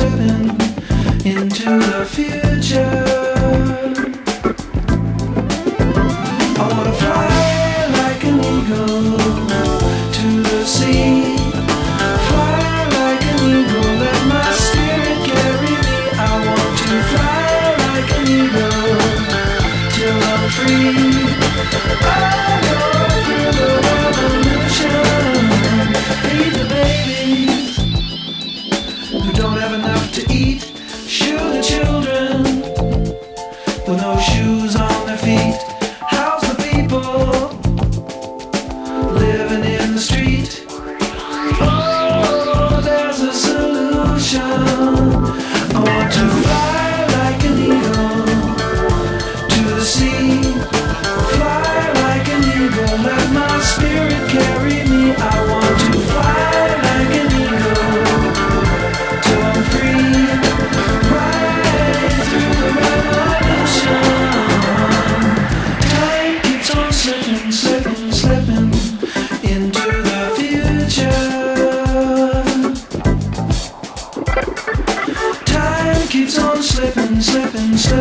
slipping into the future.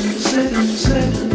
sitting, sitting.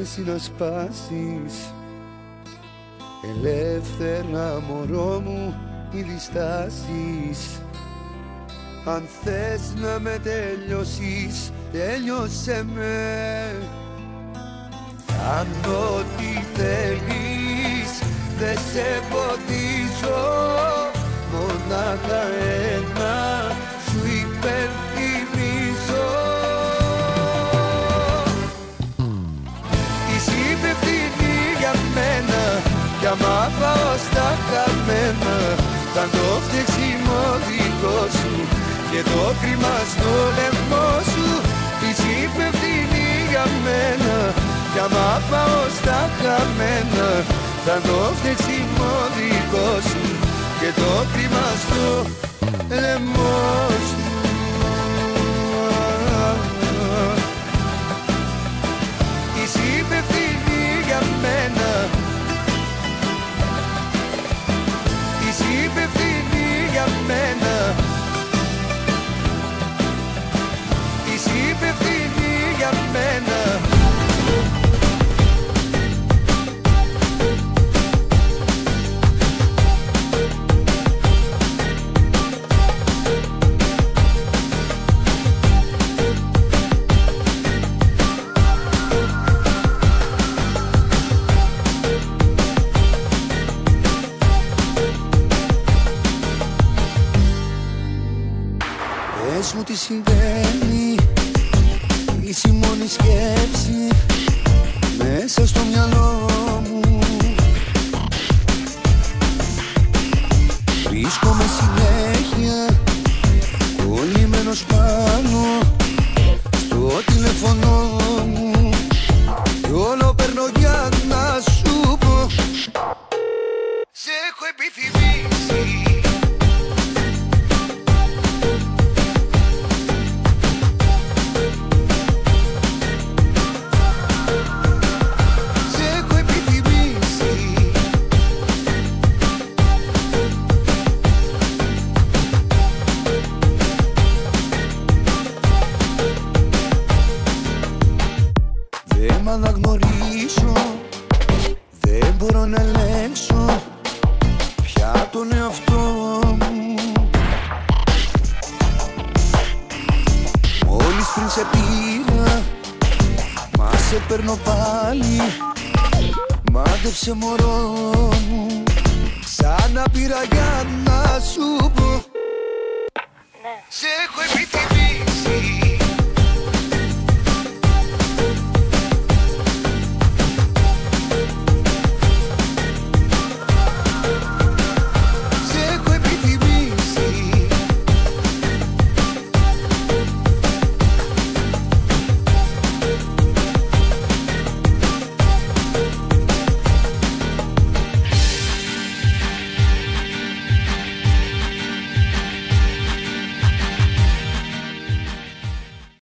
εσύ να σπάσεις Ελεύθερα μωρό μου διστάσει διστάσεις. Αν θες να με τελειώσεις τέλειωσέ με. Αν ό,τι θέλεις δεν σε ποτίζω μονάχα έτσι στα καμένα θα το φτιάξιμο δικό σου και το κρίμα στο λαιμό σου. Της υπευθυνή για μένα. Κι άμα πάω στα καμένα θα το φτιάξιμο δικό σου και το κρίμα στο λαιμό Πες μου τι συμβαίνει. Είσαι η μόνη σκέψη Μέσα στο μυαλό μου. Βρίσκομαι συνέχεια πριν σε πήρα Μα σε παίρνω πάλι. Μάντεψε μωρό μου. Ξανά πήρα για να σου πω. Ναι. Σε έχω επιτυχία